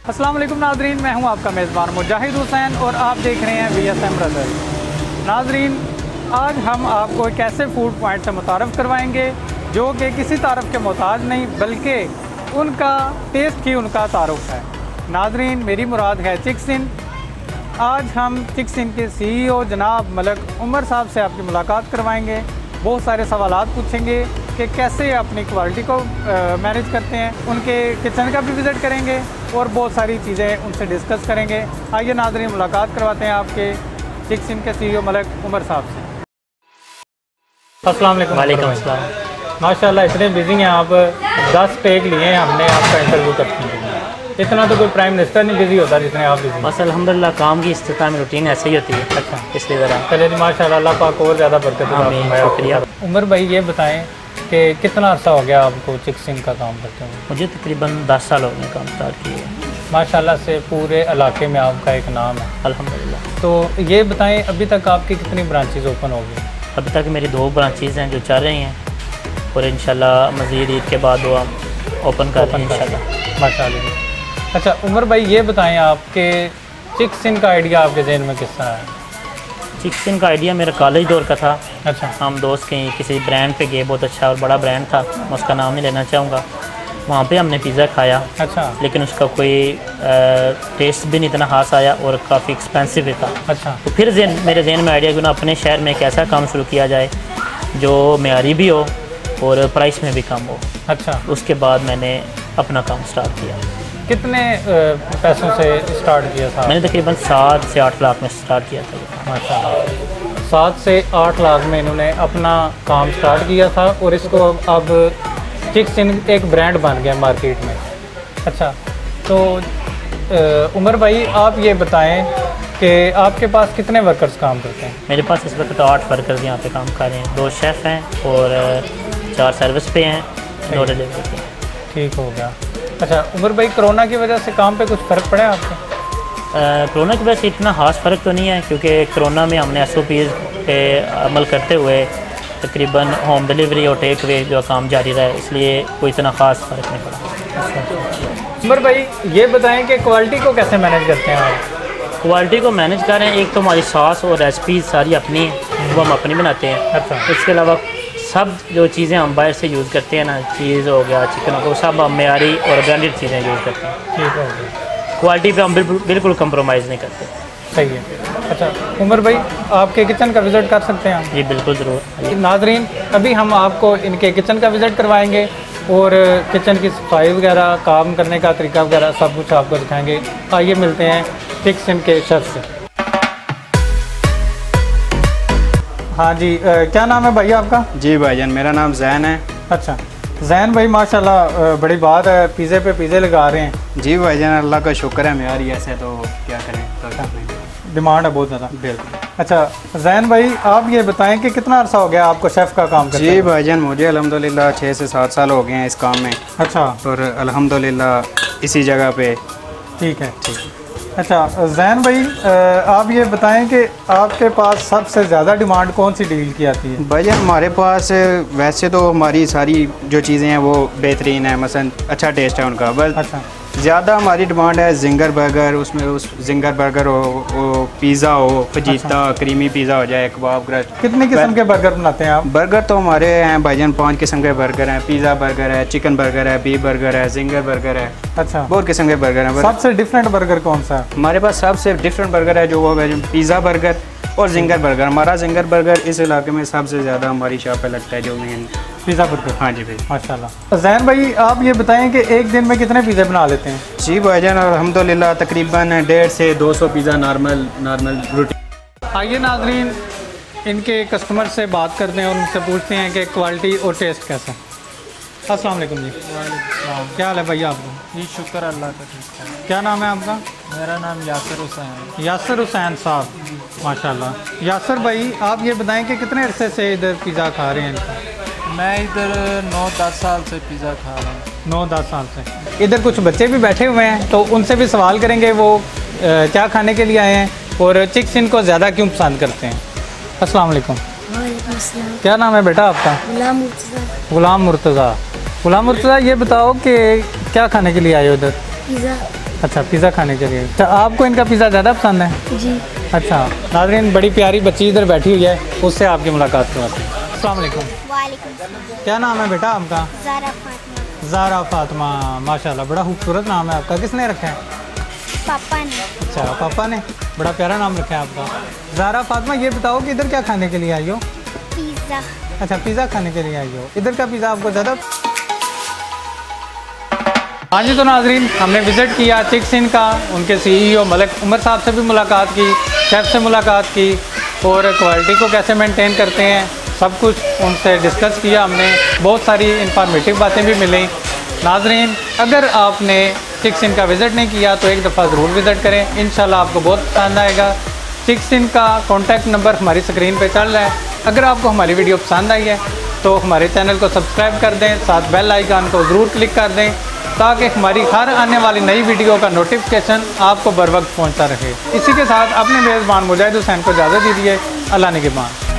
अस्सलाम वालेकुम नाजरीन, मैं हूँ आपका मेज़बान मुजाहिद हुसैन और आप देख रहे हैं वी एस एम ब्रदर्स नाजरीन, आज हम आपको एक ऐसे फ़ूड पॉइंट से मुतारफ़ करवाएँगे जो कि किसी तारफ़ के मोहताज नहीं, बल्कि उनका टेस्ट ही उनका तारुफ है। नाजरीन, मेरी मुराद है चिक्सिन आज हम चिक्सिन के सी सीईओ जनाब मलक उमर साहब से आपकी मुलाकात करवाएँगे। बहुत सारे सवाल पूछेंगे। कि कैसे अपनी क्वालिटी को मैनेज करते हैं। उनके किचन का भी विज़िट करेंगे और बहुत सारी चीज़ें उनसे डिस्कस करेंगे। आइए नाजरीन मुलाकात करवाते हैं आपके चिक्सिन के सीईओ मलक उमर साहब से। अस्सलाम वालेकुम। माशाल्लाह इतने बिज़ी हैं आप। दस टेक लिए हैं हमने आपका इंटरव्यू करते हैं। इतना तो कोई प्राइम मिनिस्टर नहीं बिज़ी होता जितने आप बिज़ी बस अलहमदिल्ला काम की इस्तेमाल रूटीन ऐसे ही होती है। अच्छा। इसलिए ज़रा चले जी माशा अल्लाह पाक और ज़्यादा बरकत शुक्रिया। उमर भाई ये बताएँ कि कितना अर्सा हो गया आपको चिक्सिंग का काम करते हुए? मुझे तकरीबन दस साल हो गए काम स्टार्ट किए माशाल्लाह से पूरे इलाके में आपका एक नाम है। अल्हम्दुलिल्लाह। तो ये बताएँ अभी तक आपकी कितनी ब्रांचेज ओपन हो गई? अभी तक मेरी दो ब्रांचेज़ हैं जो चल रही हैं और इंशाल्लाह मज़ीद ईद के बाद वो ओपन कर हैं इंशाल्लाह। माशाल्लाह। अच्छा उमर भाई ये बताएँ आपके चिक्सिन का आइडिया आपके जहन में किस तरह है? चिकन का आइडिया मेरा कॉलेज दौर का था। अच्छा। हम दोस्त कहीं किसी ब्रांड पे गए बहुत अच्छा और बड़ा ब्रांड था। मैं उसका नाम नहीं लेना चाहूँगा। वहाँ पे हमने पिज़्ज़ा खाया। अच्छा। लेकिन उसका कोई टेस्ट भी नहीं इतना खास आया और काफ़ी एक्सपेंसिव भी था। अच्छा। तो फिर जेन मेरे जहन में आइडिया क्यों ना अपने शहर में एक ऐसा काम शुरू किया जाए जो मैारी भी हो और प्राइस में भी कम हो। अच्छा। उसके बाद मैंने अपना काम स्टार्ट किया। कितने पैसों से स्टार्ट किया था? मैंने तकरीबन सात से आठ लाख में स्टार्ट किया था। माशाल्लाह। सात से आठ लाख में इन्होंने अपना काम स्टार्ट किया था और इसको अब चिक्स इन एक ब्रांड बन गया मार्केट में। अच्छा तो उमर भाई आप ये बताएँ कि आपके पास कितने वर्कर्स काम करते हैं? मेरे पास इस वक्त तो आठ वर्कर्स यहाँ पे काम कर रहे हैं। दो शेफ़ हैं और चार सर्विस पे हैं दो डिलीवरी पे हैं। ठीक हो गया। अच्छा उमर भाई कोरोना की वजह से काम पे कुछ फ़र्क पड़ा है आपको? कोरोना की वजह से इतना खास फ़र्क तो नहीं है क्योंकि कोरोना में हमने एस ओ पे अमल करते हुए तकरीबन होम डिलीवरी और टेक वे जो काम जारी रहा है इसलिए कोई इतना ख़ास फ़र्क नहीं पड़ा। उमर भाई ये बताएँ कि क्वालिटी को कैसे मैनेज करते हैं आप? क्वालिटी को मैनेज कर एक तो हमारी सॉस और रेसिपी सारी अपनी वो हम अपनी बनाते हैं। अच्छा। इसके अलावा सब जो चीज़ें हम बाहर से यूज़ करते हैं ना चीज़ हो गया चिकन हो गया वो सब हम मेयारी और ब्रांडेड चीज़ें यूज़ करते हैं। ठीक हो। गया क्वालिटी पे हम बिल्कुल बिल्कुल कंप्रोमाइज़ नहीं करते। सही है। अच्छा उमर भाई आपके किचन का विज़िट कर सकते हैं हम? जी बिल्कुल ज़रूर। नाजरीन अभी हम आपको इनके किचन का विज़िट करवाएँगे और किचन की सफ़ाई वगैरह काम करने का तरीका वगैरह सब कुछ आपको दिखाएँगे। आइए मिलते हैं फिक्स इनके शेफ से। हाँ जी अ, क्या नाम है भैया आपका? जी भाईजान मेरा नाम जैन है। अच्छा जैन भाई माशाल्लाह बड़ी बात है पिज़्ज़े पे पिज़्ज़े लगा रहे हैं। जी भाईजान अल्लाह का शुक्र है मेरी ऐसे तो क्या करें तो डिमांड है बहुत ज़्यादा। बिल्कुल। अच्छा जैन भाई आप ये बताएँ कि कितना अर्सा हो गया आपको शेफ़ का काम करते जी हैं भाईजान मुझे अल्हम्दुलिल्लाह छः से सात साल हो गए हैं इस काम में। अच्छा। और अल्हम्दुलिल्लाह इसी जगह पे। ठीक है। ठीक। अच्छा जैन भाई आप ये बताएँ कि आपके पास सबसे ज़्यादा डिमांड कौन सी डील की आती है? भाई हमारे पास वैसे तो हमारी सारी जो चीज़ें हैं वो बेहतरीन है मसलन अच्छा टेस्ट है उनका। बस अच्छा। ज़्यादा हमारी डिमांड है जिंगर बर्गर उसमें उस जिंगर बर्गर हो पिज़्ज़ा हो फजीता अच्छा। क्रीमी पिज़्ज़ा हो जाए कबाब क्रस्ट कितने किस्म के बर्गर बनाते हैं आप? बर्गर तो हमारे हैं भाईजान पाँच किस्म के बर्गर हैं। पिज़्ज़ा बर्गर है चिकन बर्गर है बीफ बर्गर है जिंगर बर्गर है। अच्छा। बहुत किस्म के बर्गर हैं सबसे डिफरेंट बर्गर कौन सा? हमारे पास सबसे डिफरेंट बर्गर है जो वो पिज़्ज़ा बर्गर। और जिंगर बर्गर हमारा जिंगर बर्गर इस इलाके में सबसे ज़्यादा हमारी शॉप पे लगता है जो मेन पिज़्ज़ा बर्गर हाँ जी भाई। माशाल्लाह। जैन भाई आप ये बताएँ कि एक दिन में कितने पिज़्ज़े बना लेते हैं? जी भाईजान अलहमदिल्ला तकरीबन डेढ़ से दो सौ पिज़्ज़ा नॉर्मल नॉर्मल रोटी आइए नाजरीन इनके कस्टमर से बात करते हैं और उनसे पूछते हैं कि क्वालिटी और टेस्ट कैसा है। अस्सलाम वालेकुम जी। क्या हाल है भैया आपको? जी शुक्र अल्लाह का ठीक है क्या नाम है आपका? मेरा नाम यासर हुसैन है। यासर हुसैन साहब माशाल्लाह। यासर भाई आप ये बताएँ कि कितने अरसे से इधर पिज़्ज़ा खा रहे हैं? मैं इधर नौ दस साल से पिज़्ज़ा खा रहा हूँ। नौ दस साल से। इधर कुछ बच्चे भी बैठे हुए हैं तो उनसे भी सवाल करेंगे वो क्या खाने के लिए आए हैं और चिक्स इनको ज़्यादा क्यों पसंद करते हैं? अस्सलाम वालेकुम। वालेकुम क्या नाम है बेटा आपका? गुलाम मुर्तज़ा। गुलाम मुर्तज़ा। गुलाम मुर्तज़ा ये बताओ कि क्या खाने के लिए आए हो इधर? पिज़्ज़ा। अच्छा पिज़्ज़ा खाने के लिए। अच्छा आपको इनका पिज़्ज़ा ज़्यादा पसंद है? जी। अच्छा नाजरीन बड़ी प्यारी बच्ची इधर बैठी हुई है उससे आपकी मुलाकात करवाती हूँ। क्या नाम है बेटा आपका? ज़ारा फातिमा। ज़ारा फातिमा माशाल्लाह बड़ा खूबसूरत नाम है आपका। किसने रखा है? पापा ने। अच्छा पापा ने? बड़ा प्यारा नाम रखा है आपका। ज़ारा फातिमा ये बताओ कि इधर क्या खाने के लिए आई हो? पिज़्ज़ा। अच्छा पिज़्ज़ा खाने के लिए आई हो। इधर का पिज़्ज़ा आपको ज़्यादा हाँ जी तो नाजरीन, हमने विज़िट किया चिक्सिन का, उनके सीईओ मलिक उमर साहब से भी मुलाकात की शेफ़ से मुलाकात की, और क्वालिटी को कैसे मेंटेन करते हैं, सब कुछ उनसे डिस्कस किया हमने, बहुत सारी इंफॉर्मेटिव बातें भी मिली। नाजरीन, अगर आपने चिक्सिन का विज़िट नहीं किया तो एक दफ़ा ज़रूर विज़िट करें इन आपको बहुत पसंद आएगा। चिक्सिन का कॉन्टैक्ट नंबर हमारी स्क्रीन पर चल रहा है। अगर आपको हमारी वीडियो पसंद आई है तो हमारे चैनल को सब्सक्राइब कर दें, साथ बेल आइकन को ज़रूर क्लिक कर दें। ताकि हमारी हर आने वाली नई वीडियो का नोटिफिकेशन आपको बर वक्त पहुँचता रहे। इसी के साथ अपने मेज़बान मुजाहिद हुसैन को इजाज़त दीजिए। अल्लाह ने के बाद